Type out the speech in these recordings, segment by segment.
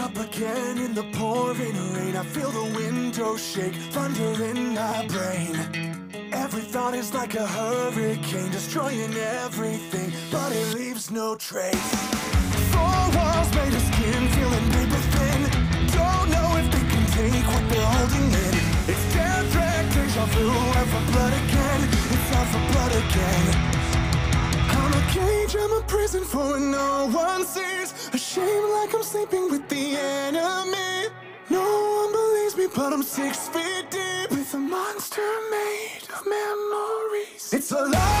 up again in the pouring rain. I feel the window shake, thunder in my brain. Every thought is like a hurricane, destroying everything, but it leaves no trace. Four walls made of skin, feeling paper thin. Don't know if they can take what they're holding in. It's death threat, deja vu, for blood again. A prison for what no one sees. A shame like I'm sleeping with the enemy. No one believes me, but I'm six feet deep with a monster made of memories. It's alive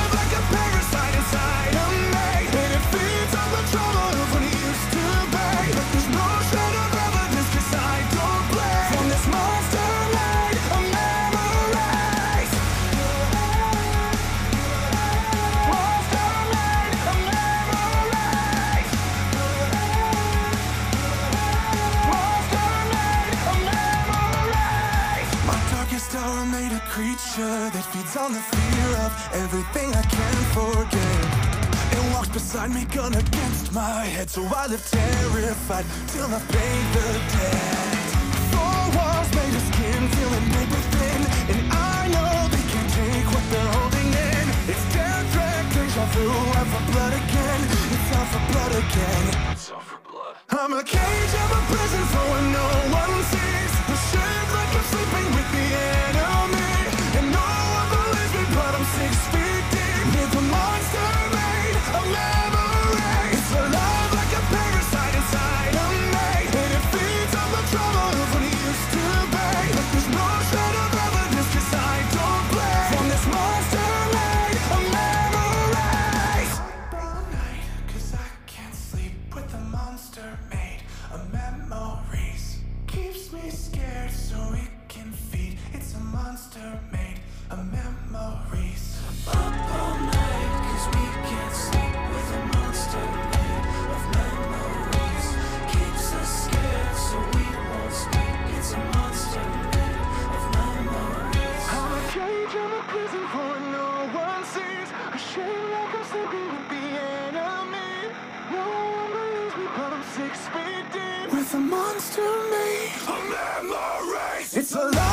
hour made a creature that feeds on the fear of everything I can't forget. It walks beside me, gun against my head, so I live terrified till I pay the debt. Four walls made of skin, feeling paper thin, and I know they can't take what they're holding in. It's death threat, deja vu, out for blood again. It's out for blood again. It's all for blood. I'm a cage, memories. Keeps me scared so it can feed. It's a monster made of memories. Up all night, 'cause we can't sleep with a monster made of memories. Keeps us scared so we won't speak. It's a monster made of memories. I'm a cage, I'm a prison for no one sees. A shame like I'm sleeping with the enemy. No one believes me, but I'm six feet deep it's a monster made of memories. It's a